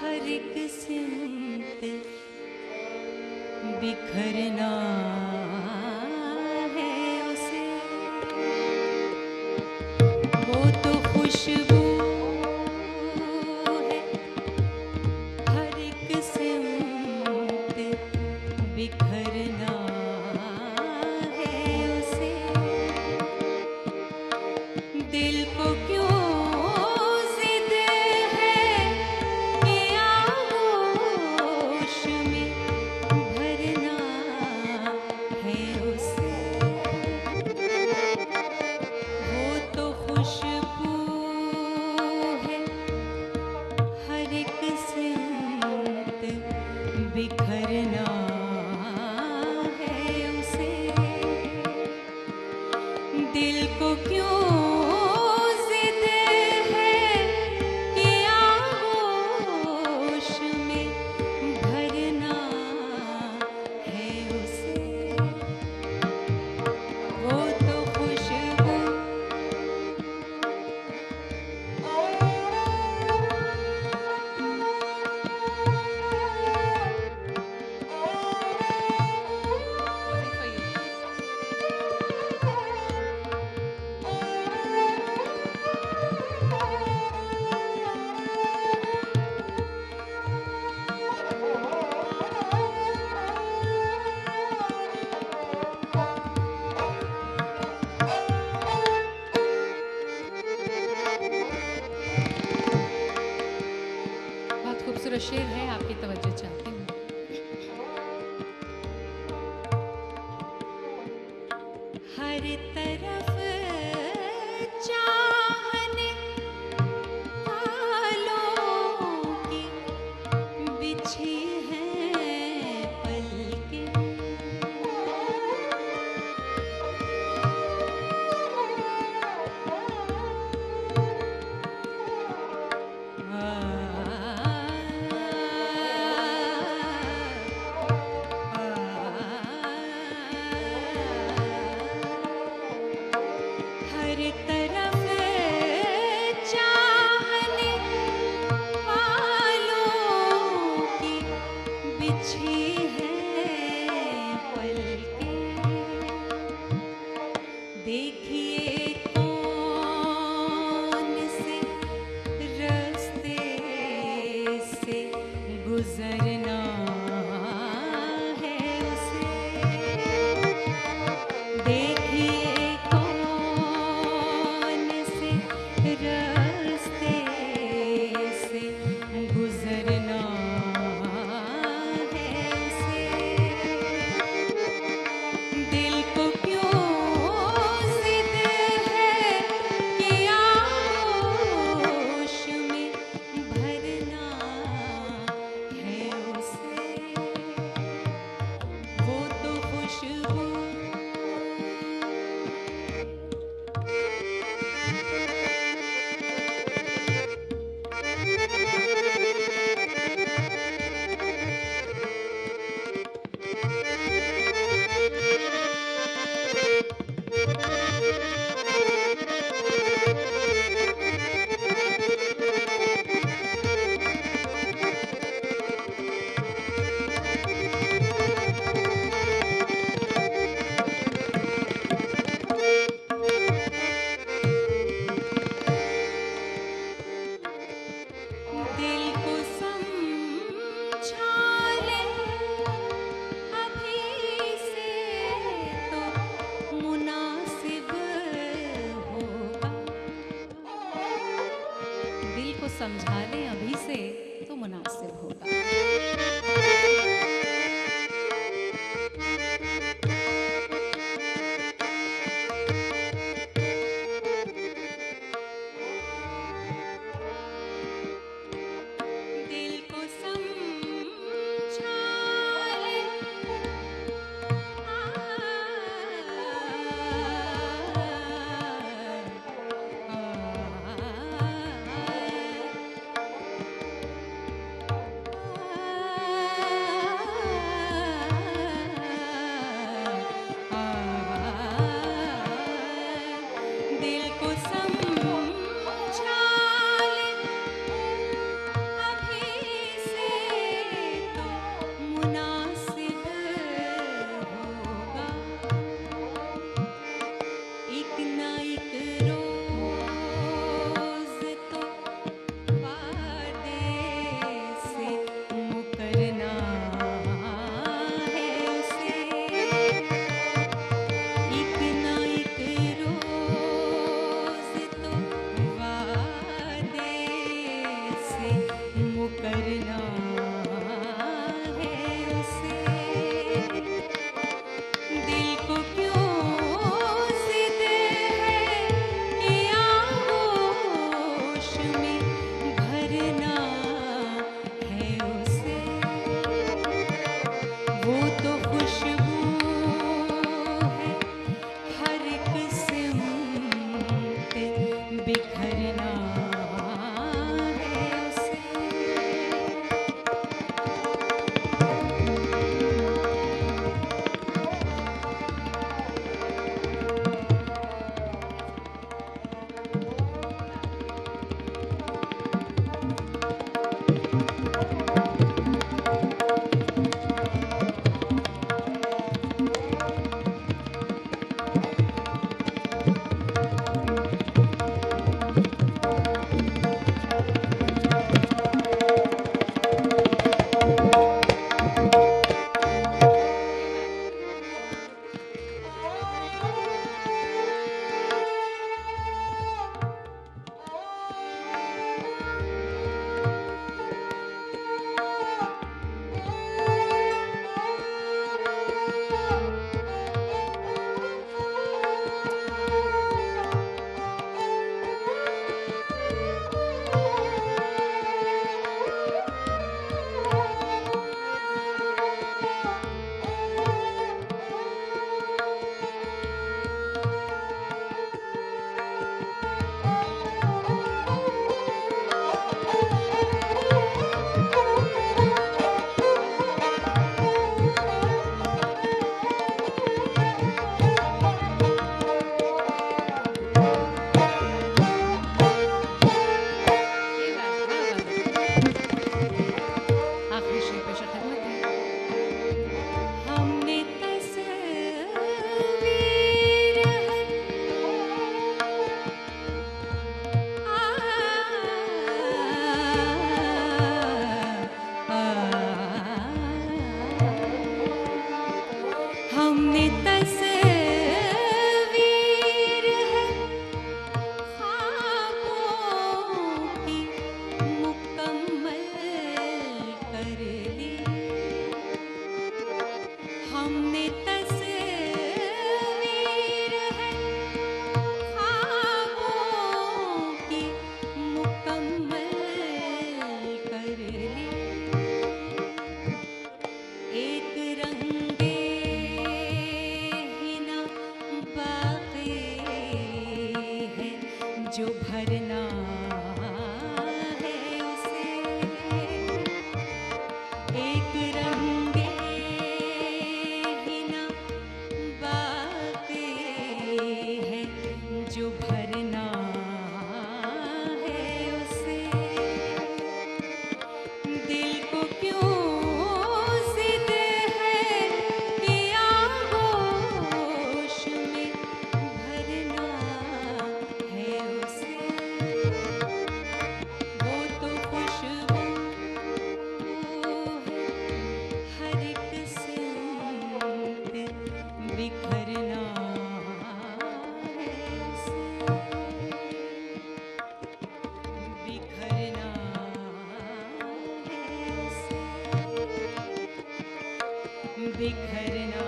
हर एक सिमत बिखरना है उसे। वो तो खुशबू हर एक सिमत बिखर शेर है आपकी तवज्जो चाहते हैं। हर तरफ़ करना हमने जो भा बिखरना